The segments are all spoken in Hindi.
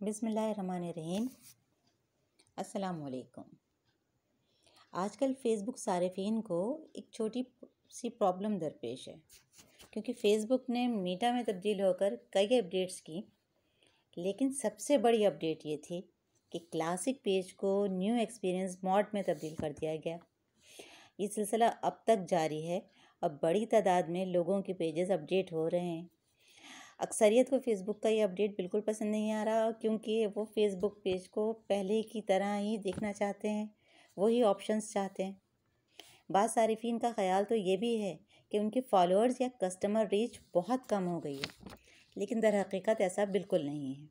बिसमीम असलकुम आजकल फ़ेसबुक सारफीन को एक छोटी सी प्रॉब्लम दरपेश है, क्योंकि फ़ेसबुक ने मीटा में तब्दील होकर कई अपडेट्स की, लेकिन सबसे बड़ी अपडेट ये थी कि क्लासिक पेज को न्यू एक्सपीरियंस मॉड में तब्दील कर दिया गया। ये सिलसिला अब तक जारी है, अब बड़ी तादाद में लोगों के पेजेस अपडेट हो रहे हैं। अक्सरियत को फ़ेसबुक का ये अपडेट बिल्कुल पसंद नहीं आ रहा, क्योंकि वो फ़ेसबुक पेज को पहले की तरह ही देखना चाहते हैं, वही ऑप्शंस चाहते हैं। बाद सारिफिन का ख्याल तो ये भी है कि उनके फॉलोअर्स या कस्टमर रीच बहुत कम हो गई है, लेकिन दर हकीकत ऐसा बिल्कुल नहीं है।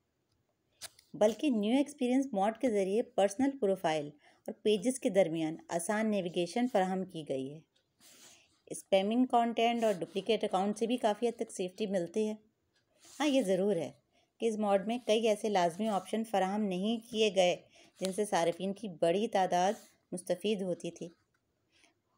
बल्कि न्यू एक्सपीरियंस मॉड के ज़रिए पर्सनल प्रोफ़ाइल और पेजेस के दरमियान आसान नेविगेशन फराहम की गई है। स्पैमिंग कंटेंट और डुप्लिकेट अकाउंट से भी काफ़ी हद तक सेफ्टी मिलती है। हाँ ये ज़रूर है कि इस मॉड में कई ऐसे लाजमी ऑप्शन फ़राहम नहीं किए गए जिनसे सार्फिन की बड़ी तादाद मुस्तफ़ होती थी।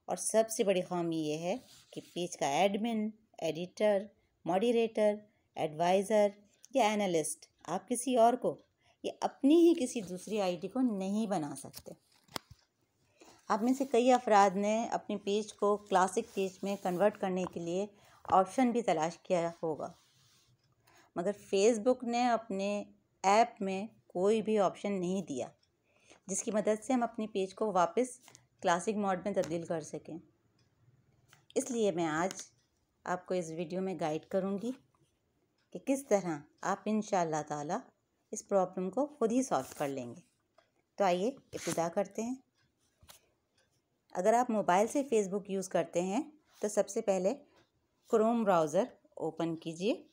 और सबसे बड़ी खामी ये है कि पेज का एडमिन, एडिटर, मॉडरेटर, एडवाइज़र या एनालिस्ट आप किसी और को या अपनी ही किसी दूसरी आईडी को नहीं बना सकते। आप में से कई अफराद ने अपने पेज को क्लासिक पेज में कन्वर्ट करने के लिए ऑप्शन भी तलाश किया होगा। मगर फेसबुक ने अपने ऐप में कोई भी ऑप्शन नहीं दिया, जिसकी मदद से हम अपनी पेज को वापस क्लासिक मोड में तब्दील कर सकें। इसलिए मैं आज आपको इस वीडियो में गाइड करूँगी कि किस तरह आप इन ताला इस प्रॉब्लम को खुद ही सॉल्व कर लेंगे। तो आइए इब्तदा करते हैं। अगर आप मोबाइल से फ़ेसबुक यूज़ करते हैं तो सबसे पहले क्रोम ब्राउज़र ओपन कीजिए।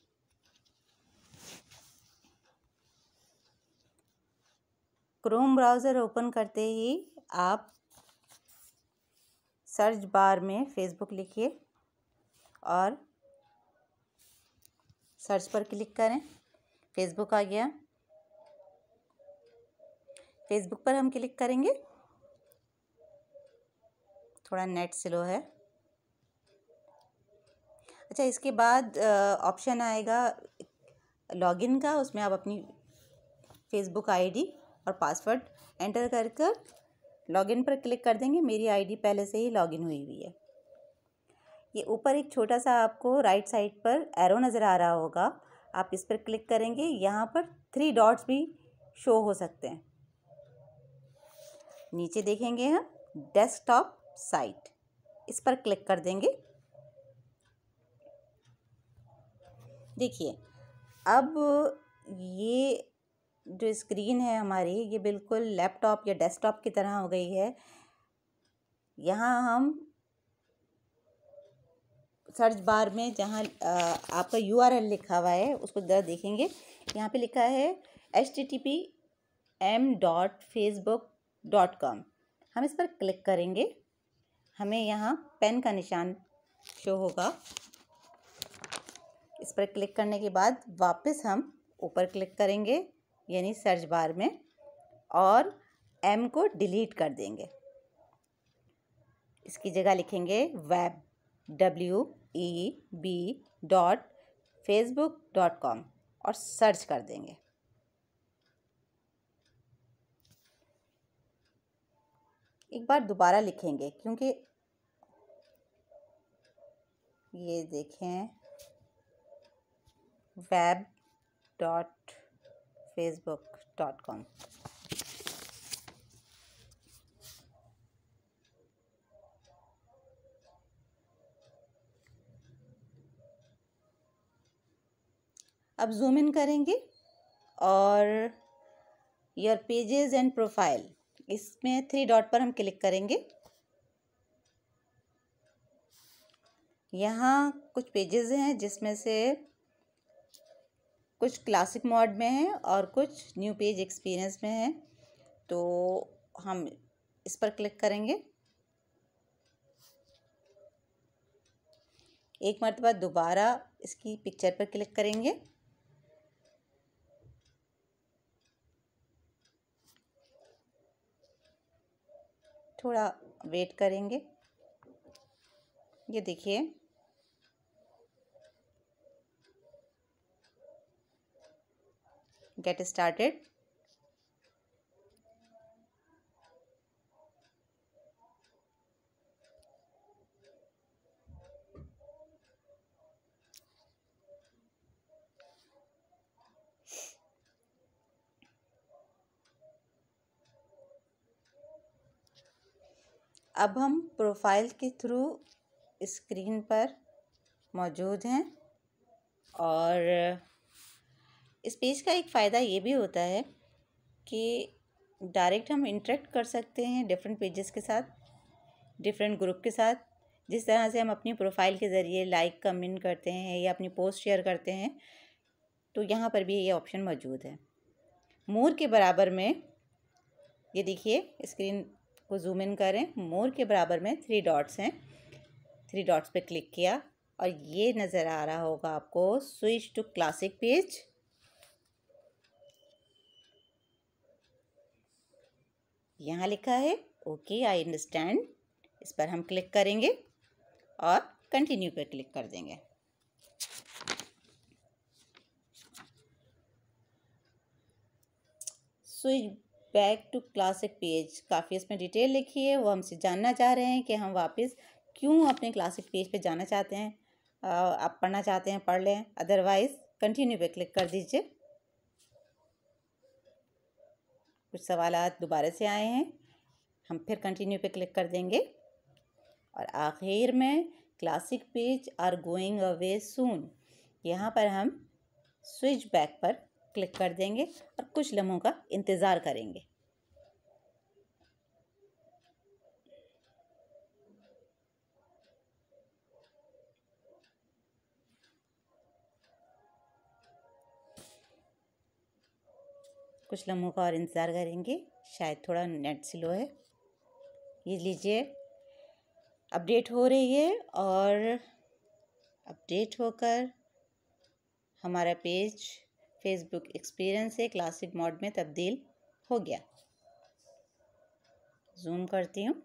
क्रोम ब्राउज़र ओपन करते ही आप सर्च बार में फ़ेसबुक लिखिए और सर्च पर क्लिक करें। फेसबुक आ गया। फेसबुक पर हम क्लिक करेंगे। थोड़ा नेट स्लो है। अच्छा इसके बाद ऑप्शन आएगा लॉगिन का, उसमें आप अपनी फेसबुक आईडी और पासवर्ड एंटर कर कर लॉगिन पर क्लिक कर देंगे। मेरी आईडी पहले से ही लॉगिन हुई हुई है। ये ऊपर एक छोटा सा आपको राइट साइड पर एरो नज़र आ रहा होगा। आप इस पर क्लिक करेंगे। यहाँ पर थ्री डॉट्स भी शो हो सकते हैं। नीचे देखेंगे हम डेस्कटॉप साइट इस पर क्लिक कर देंगे। देखिए, अब ये जो स्क्रीन है हमारी, ये बिल्कुल लैपटॉप या डेस्कटॉप की तरह हो गई है। यहाँ हम सर्च बार में जहाँ आपका यू आर एल लिखा हुआ है, उसको ज़रा देखेंगे। यहाँ पे लिखा है H T T P M dot Facebook dot com हम इस पर क्लिक करेंगे, हमें यहाँ पेन का निशान शो होगा। इस पर क्लिक करने के बाद वापस हम ऊपर क्लिक करेंगे। यानी सर्च बार में और एम को डिलीट कर देंगे। इसकी जगह लिखेंगे web W E B dot Facebook dot com और सर्च कर देंगे। एक बार दोबारा लिखेंगे क्योंकि ये देखें web dot Facebook dot com अब जूम इन करेंगे और योर पेजेस एंड प्रोफ़ाइल इसमें थ्री डॉट पर हम क्लिक करेंगे। यहाँ कुछ पेजेस हैं जिसमें से कुछ क्लासिक मोड में है और कुछ न्यू पेज एक्सपीरियंस में है। तो हम इस पर क्लिक करेंगे। एक मरतबा दोबारा इसकी पिक्चर पर क्लिक करेंगे। थोड़ा वेट करेंगे। ये देखिए। गेट स्टार्टेड अब हम प्रोफ़ाइल के थ्रू स्क्रीन पर मौजूद हैं और इस पेज का एक फ़ायदा ये भी होता है कि डायरेक्ट हम इंटरेक्ट कर सकते हैं डिफरेंट पेजेस के साथ, डिफरेंट ग्रुप के साथ। जिस तरह से हम अपनी प्रोफ़ाइल के ज़रिए लाइक, कमेंट करते हैं या अपनी पोस्ट शेयर करते हैं तो यहाँ पर भी ये ऑप्शन मौजूद है। मोर के बराबर में, ये देखिए, स्क्रीन को जूम इन करें, मोर के बराबर में थ्री डॉट्स हैं। थ्री डॉट्स पे क्लिक किया और ये नज़र आ रहा होगा आपको, स्विच टू क्लासिक पेज। यहाँ लिखा है ओके आई अंडरस्टैंड इस पर हम क्लिक करेंगे और कंटिन्यू पर क्लिक कर देंगे। Switch back to classic page काफ़ी इसमें डिटेल लिखी है, वो हमसे जानना चाह रहे हैं कि हम वापस क्यों अपने क्लासिक पेज पे जाना चाहते हैं आप पढ़ना चाहते हैं, पढ़ लें। अदरवाइज़ कंटिन्यू पे क्लिक कर दीजिए। कुछ सवाल दोबारा से आए हैं। हम फिर कंटिन्यू पे क्लिक कर देंगे। और आखिर में classic page are going away soon यहाँ पर हम स्विच बैक पर क्लिक कर देंगे और कुछ लम्हों का इंतज़ार करेंगे। कुछ लम्हों का और इंतज़ार करेंगे। शायद थोड़ा नेट स्लो है। ये लीजिए। अपडेट हो रही है और अपडेट होकर हमारा पेज फेसबुक एक्सपीरियंस से क्लासिक मोड में तब्दील हो गया। जूम करती हूँ।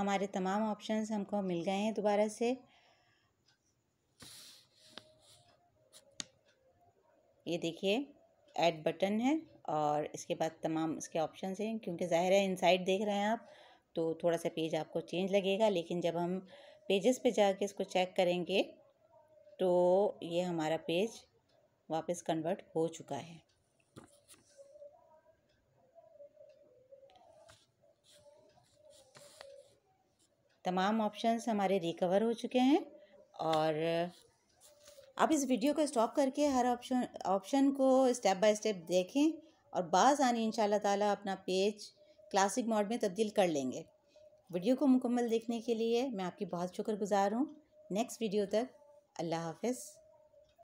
हमारे तमाम ऑप्शंस हमको मिल गए हैं दोबारा से। ये देखिए ऐड बटन है और इसके बाद तमाम इसके ऑप्शंस हैं, क्योंकि ज़ाहिर है इनसाइड देख रहे हैं आप तो थोड़ा सा पेज आपको चेंज लगेगा, लेकिन जब हम पेजेस पे जाके इसको चेक करेंगे तो ये हमारा पेज वापस कन्वर्ट हो चुका है। तमाम ऑप्शंस हमारे रिकवर हो चुके हैं और आप इस वीडियो को स्टॉप करके हर ऑप्शन ऑप्शन को स्टेप बाय स्टेप देखें और बाज़ आनी इन ताला अपना पेज क्लासिक मोड में तब्दील कर लेंगे। वीडियो को मुकम्मल देखने के लिए मैं आपकी बहुत शुक्रगुजार हूँ। नेक्स्ट वीडियो तक अल्लाह हाफिज़।